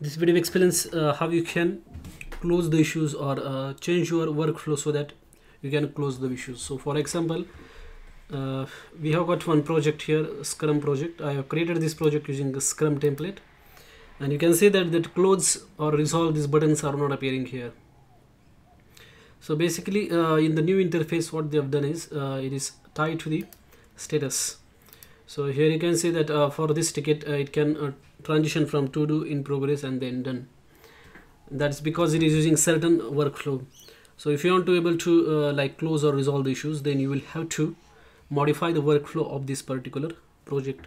this video explains uh, how you can close the issues or uh, change your workflow so that you can close the issues. So for example uh, we have got one project here scrum project. I have created this project using the scrum template. And you can see that that close or resolve these buttons are not appearing here. So basically uh, in the new interface what they have done is uh, it is tied to the status so here you can see that uh, for this ticket uh, it can uh, transition from to do in progress and then done. That's because it is using certain workflow. So if you want to able to uh, like close or resolve the issues then you will have to modify the workflow of this particular project.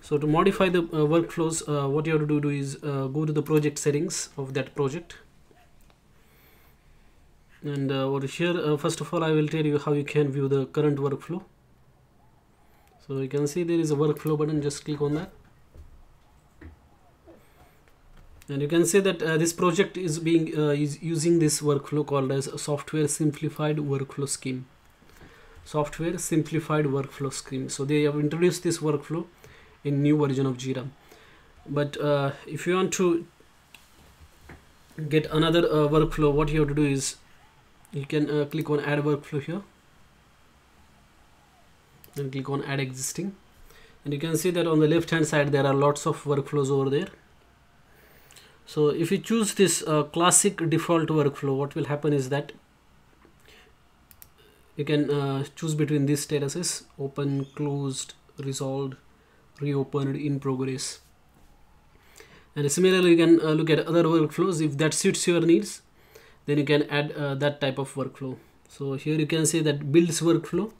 So to modify the uh, workflows uh, what you have to do is uh, go to the project settings of that project. And over here first of all I will tell you how you can view the current workflow so you can see there is a workflow button just click on that. And you can see that uh, this project is being uh, is using this workflow called as software simplified workflow scheme. Software simplified workflow scheme. So they have introduced this workflow in new version of jira. But uh, if you want to get another uh, workflow what you have to do is you can uh, click on add workflow here and click on add existing. And you can see that on the left hand side there are lots of workflows over there. So if you choose this uh, classic default workflow what will happen is that you can uh, choose between these statuses open closed resolved reopened in progress. And similarly you can uh, look at other workflows. If that suits your needs then you can add uh, that type of workflow. So here you can see that builds workflow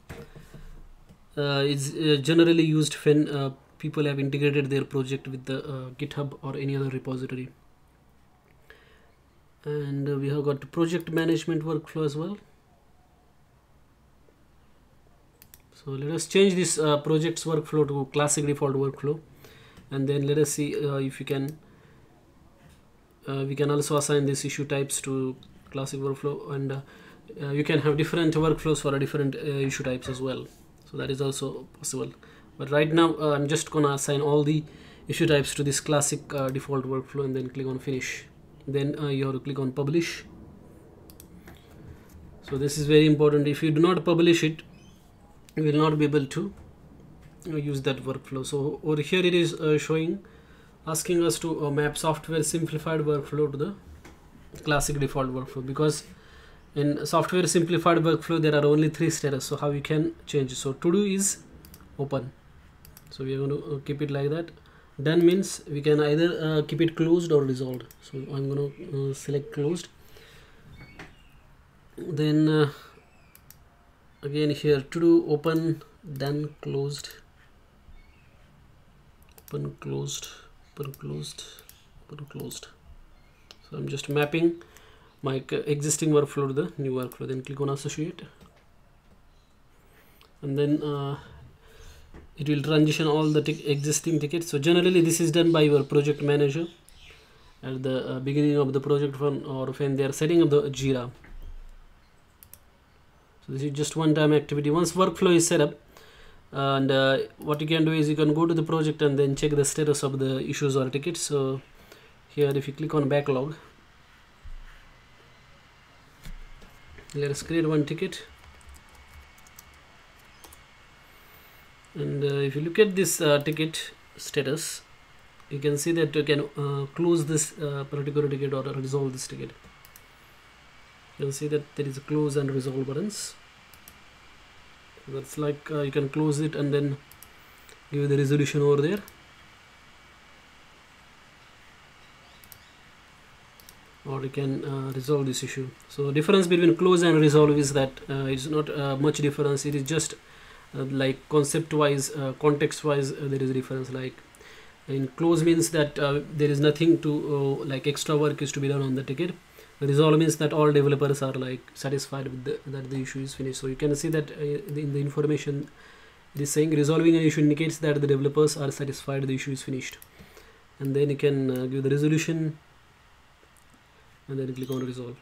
is uh, generally used when uh, people have integrated their project with the uh, github or any other repository. And uh, we have got project management workflow as well. So let us change this uh, projects workflow to classic default workflow. And then let us see uh, if we can uh, we can also assign these issue types to classic workflow. And uh, uh, you can have different workflows for different uh, issue types as well so that is also possible. But right now uh, I'm just gonna assign all the issue types to this classic uh, default workflow and then click on finish. Then uh, you have to click on publish. So this is very important. If you do not publish it you will not be able to use that workflow. So over here it is uh, showing asking us to uh, map software simplified workflow to the classic default workflow because in software simplified workflow there are only three status. So how you can change. So to do is open. So we are going to uh, keep it like that. Done means we can either uh, keep it closed or resolved so i'm going to uh, select closed. Then uh, again here to do open done closed. Open closed open closed open closed. So i'm just mapping my existing workflow to the new workflow. Then click on associate. And then uh, it will transition all the existing tickets. So generally this is done by your project manager at the uh, beginning of the project one or when they are setting up the jira. So this is just one time activity. Once workflow is set up and uh, what you can do is you can go to the project and then check the status of the issues or tickets. So here if you click on backlog let us create one ticket. And uh, if you look at this uh, ticket status you can see that you can uh, close this uh, particular ticket or resolve this ticket. You can see that there is a close and resolve buttons. That's like uh, you can close it and then give the resolution over there or you can uh, resolve this issue. So difference between close and resolve is that uh, it's not uh, much difference. It is just uh, like concept wise uh, context wise uh, there is a difference. Like in close means that there is nothing to like extra work is to be done on the ticket. Resolve means that all developers are like satisfied with the, that the issue is finished. So you can see that in the information it is saying resolving an issue indicates that the developers are satisfied the issue is finished. And then you can give the resolution and then click on resolve.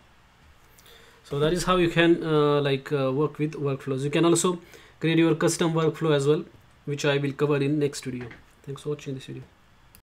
So that is how you can uh, like uh, work with workflows. You can also create your custom workflow as well which I will cover in next video. Thanks for watching this video